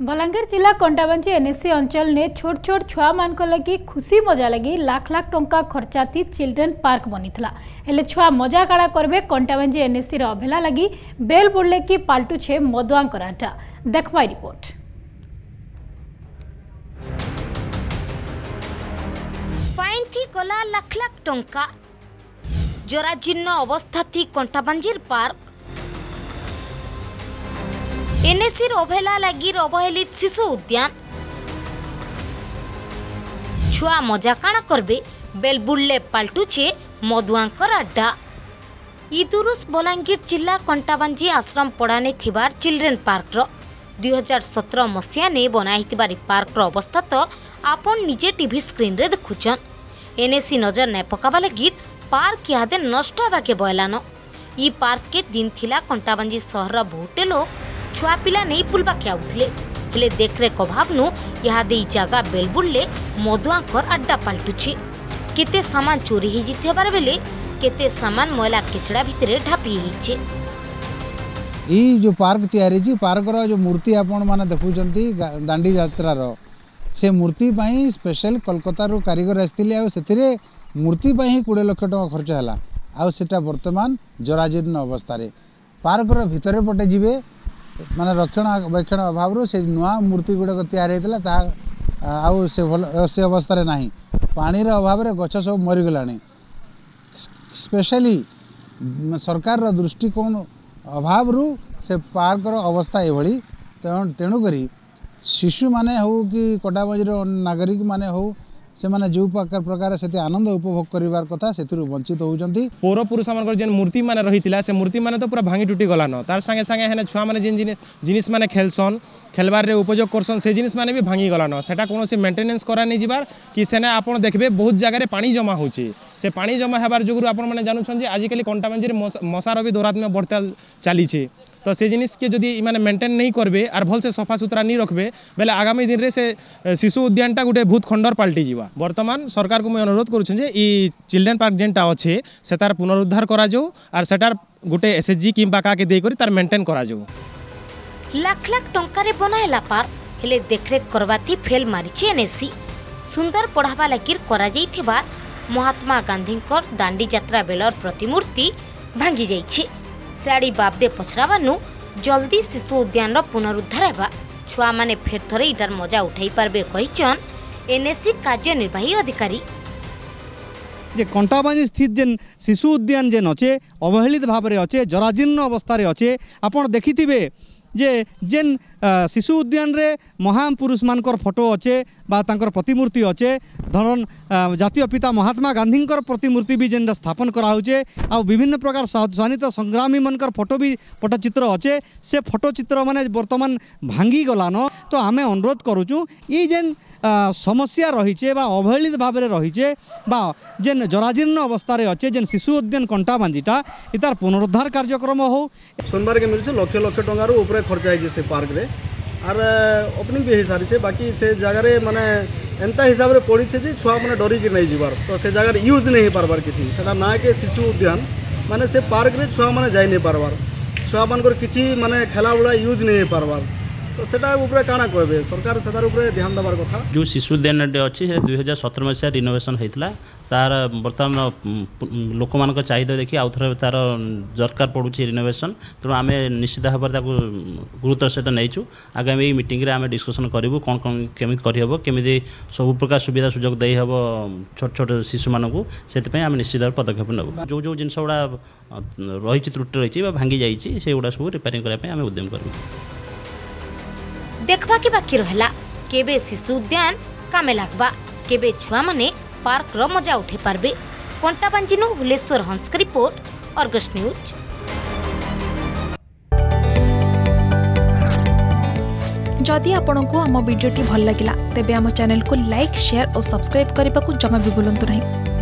बलांगीर जिला कंडाबांची एनएससी अंचल ने छोट छोट छुआ मान लगी खुशी मजा लगी लाख लाख टंका खर्चा थी चिल्ड्रेन पार्क बनीला हेले छुआ मजा काड़ा करबे कंटाबांजी एनएससी अवहेला लगी बेल बुड़े कि पाल्टुछे मदुआ कराटा देखबाई रिपोर्ट ফাইন থি কলা লাখ লাখ টঙ্কা জরাজীর্ণ অবস্থা থি কণ্টাবাঞ্জির পার্ক এনএসির অবহেলা লাগি অবহেলিত শিশু উদ্যান ছুয়া মজা কাণ করবে বেলবুড়লে পাল্টুছে মদুয়াঙ্কর আড্ডা ইদুরুস বলাঙ্গীর জিলা কণ্টাবাঞ্জি আশ্রম পড়ানে থিবার চিলড্রেন পার্কর দুই হাজার সতের মসিয়া নে বনাইথিবার পার্কর অবস্থা তো আপন নিজে টিভি স্ক্রিন্রে দেখুছন এনএসি নজর নাই পকাবা লাগি পার্ক ইয়াদে নষ্ট হবাকে বয়লান ই পার্ককে দিন থিলা কণ্টাবাঞ্জি সহরর বহুটে লোক ଛୁଆ ପିଲା ନେଇ ବୁଲବାକେ ଆଉଥିଲେ ହେଲେ ଦେଖରେଖ ଅଭାବନୁ ଏହା ଦେଇ ଜାଗା ବେଲବୁଲରେ ମଦୁଆଙ୍କର ଆଡ୍ଡା ପାଲଟୁଛି କେତେ ସାମାନ ଚୋରି ହେଇଯାଇଥିବାର ବେଲେ କେତେ ସାମାନ ମଇଲା କେଚଡ଼ା ଭିତରେ ଢାପି ହେଇଛି ଏଇ ଯେଉଁ ପାର୍କ ତିଆରି ହେଇଛି ପାର୍କର ଯେଉଁ ମୂର୍ତ୍ତି ଆପଣମାନେ ଦେଖୁଛନ୍ତି ଦାଣ୍ଡି ଯାତ୍ରାର ସେ ମୂର୍ତ୍ତି ପାଇଁ ସ୍ପେଶାଲ କଲକତାରୁ କାରିଗର ଆସିଥିଲେ ଆଉ ସେଥିରେ ମୂର୍ତ୍ତି ପାଇଁ ହିଁ କୋଡ଼ିଏ ଲକ୍ଷ ଟଙ୍କା ଖର୍ଚ୍ଚ ହେଲା ଆଉ ସେଟା ବର୍ତ୍ତମାନ ଜରାଜୀର୍ଣ୍ଣ ଅବସ୍ଥାରେ ପାର୍କର ଭିତରେ ପଟେ ଯିବେ मान रक्षणाबेक्षण अभाव से नुआ मूर्ति गुड़क या आवस्था ना पानी अभाव गच्छ सब मरीगला स्पेशली सरकार दृष्टिकोण अभाव से पार्क अवस्था ये तेणुक शिशु मैने कि कटाबंजी नागरिक मैंने ସେମାନେ ଯେଉଁ ପ୍ରକାର ସେତେ ଆନନ୍ଦ ଉପଭୋଗ କରିବାର କଥା ସେଥିରୁ ବଞ୍ଚିତ ହେଉଛନ୍ତି ପୌରପୁରୁଷ ମାନଙ୍କର ଯେନ୍ ମୂର୍ତ୍ତିମାନେ ରହିଥିଲା ସେ ମୂର୍ତ୍ତିମାନେ ତ ପୁରା ଭାଙ୍ଗି ଟୁଟି ଗଲାନ ତାର ସାଙ୍ଗେ ସାଙ୍ଗେ ହେନେ ଛୁଆମାନେ ଯେନ୍ ଜିନିଷ ମାନେ ଖେଲସନ୍ ଖେଲବାରେ ଉପଯୋଗ କରସନ୍ ସେ ଜିନିଷ ମାନେ ବି ଭାଙ୍ଗି ଗଲାନ ସେଟା କୌଣସି ମେଣ୍ଟେନାନ୍ସ କରାନି ଯିବାର କି ସେନେ ଆପଣ ଦେଖିବେ ବହୁତ ଜାଗାରେ ପାଣି ଜମା ହେଉଛି ସେ ପାଣି ଜମା ହେବାର ଯୋଗୁଁ ଆପଣମାନେ ଜାଣୁଛନ୍ତି ଆଜିକାଲି କଣ୍ଟାବାଞ୍ଜିରେ ମଶାର ବି ଦୌରାତ୍ମ୍ୟ ବଢ଼ତା ଚାଲିଛି তো সেই জিনিসকে যদি মানে মেনটেন নেই করবে আর ভালসে সফা সুতরা নেই রাখবে বেলে আগামী দিনে সে শিশু উদ্যানটা গোটে ভূত খণ্ডর পাল্টি যা বর্তমান সরকারকে মুই অনুরোধ করছি যে এই চিলড্রেন পার্ক যেটা অছে সেটার পুনরুদ্ধার করা যাও আর সেটার গোটে এসএসজি কিংবা কাকে দিয়ে তার মেনটেন করা যাও লাখ লাখ টঙ্কারে বনাহেলা পার্ক করবাতি ফেল মারিছে ଫେଲ୍ সুন্দর পড়াবা লাগির করা ଲାଗି মহাত্মা ମହାତ୍ମା দাণ্ডি যাত্রা ଯାତ୍ରା প্রতিমূর্তি ପ୍ରତିମୂର୍ତ୍ତି যাইছে ସେଆଡ଼ି ବାବ୍ଦେ ପଚରାବାନୁ ଜଲ୍ଦି ଶିଶୁ ଉଦ୍ୟାନର ପୁନରୁଦ୍ଧାର ହେବା ଛୁଆମାନେ ଫେର୍ ଥରେ ଇଟାର ମଜା ଉଠାଇ ପାରିବେ କହିଛନ୍ ଏନ୍ଏସି କାର୍ଯ୍ୟନିର୍ବାହୀ ଅଧିକାରୀ যে কণ্টাবাঞ্জি স্থিত যে শিশু উদ্যান যেন অছে অবহেলিত ভাবে অছে জরাজীর্ণ অবস্থায় অছে আপনার দেখিবে যে ଯେନ୍ ଶିଶୁ ଉଦ୍ୟାନରେ ମହାପୁରୁଷମାନଙ୍କର ଫଟୋ ଅଛେ ବା ତାଙ୍କର ପ୍ରତିମୂର୍ତ୍ତି ଅଛେ ଧରନ୍ ଜାତୀୟ ପିତା ମହାତ୍ମା ଗାନ୍ଧୀଙ୍କର ପ୍ରତିମୂର୍ତ୍ତି ବି ଯେନ୍ଟା ସ୍ଥାପନ କରାହେଉଛେ ଆଉ ବିଭିନ୍ନ ପ୍ରକାର ସ୍ୱାଧୀନତା ସଂଗ୍ରାମୀମାନଙ୍କର ଫଟୋ ବି ପଟ୍ଟଚିତ୍ର ଅଛେ ସେ ଫଟୋଚିତ୍ରମାନେ ବର୍ତ୍ତମାନ ଭାଙ୍ଗିଗଲାନ ତ ଆମେ ଅନୁରୋଧ କରୁଛୁ ଇ ଯେନ୍ ସମସ୍ୟା ରହିଛେ বা অবহেলিত ভাবে রয়েছে বা যে জরাজীর্ণ অবস্থায় অছে যে শিশু উদ্যান কণ্টা বাঞ্জিটা এটার পুনরুদ্ধার কার্যক্রম হোক সোমবার মিলছে লক্ষ লক্ষ টাকার উপরে ଖର୍ଚ୍ଚ ହେଇଛି ସେ ପାର୍କରେ ଆର୍ ଓପନିଂ ବି ହେଇସାରିଛେ ବାକି ସେ ଜାଗାରେ ମାନେ ଏନ୍ତା ହିସାବରେ ପଡ଼ିଛେ ଯେ ଛୁଆମାନେ ଡରିକି ନେଇ ଯିବାର ତ ସେ ଜାଗାରେ ୟୁଜ୍ ନେଇ ହେଇପାରବାର କିଛି ସେଟା ନାକେ ଶିଶୁ ଉଦ୍ୟାନ ମାନେ ସେ ପାର୍କରେ ଛୁଆମାନେ ଯାଇ ନେଇ ପାରବାର ଛୁଆମାନଙ୍କର କିଛି ମାନେ ଖେଲାବୁଲା ୟୁଜ୍ ନେଇ ହେଇପାରବାର সেটা উপরে কানা কহবে সরকার সেটার উপরে ধ্যান দেবার কথা যে শিশু উদ্যানটি অছি সে দুই হাজার সতেরো মশায় রিনোভেসন হয়েছিল তার বর্তমান লোকমানক চাহিদা দেখি আউথরে তার দরকার পড়ুছে রিনোভেশন তো আমি নিশ্চিত ভাবে তাকে গুরুত্বর সহ নেইছু আগামী এই মিটিংরে আমি ডিসকশন করবু কম করি হব কেমিতি সব প্রকার সুবিধা সুযোগ দেই হব ছোট ছোট শিশু মানুষ সেপাই আমি নিশ্চিত ভাবে পদক্ষেপ নেব যে যে জিনিস গুড়া রয়েছে ত্রুটি রয়েছে বা ভাঙ্গি যাই সেগুড়া সব রিপেয়ারিং করা আমি উদ্যম করবো देखवा के बाकी रहला केबे शिशु उद्यान कामे लागबा केबे छुआ माने पार्क रो मजा उठे परबे कोंटा पंजिनु हुलेश्वर हंस की रिपोर्ट अर्गस न्यूज जदि आपण आम भिडी भल लगा तेब चैनल को लाइक शेयर और सब्सक्राइब करने को जमा भी बुलां नहीं